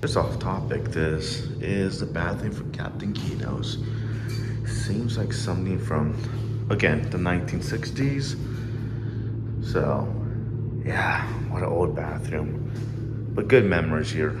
Just off topic, this is the bathroom for Captain Keno's. Seems like something from, again, the 1960s. So, yeah, what an old bathroom. But good memories here.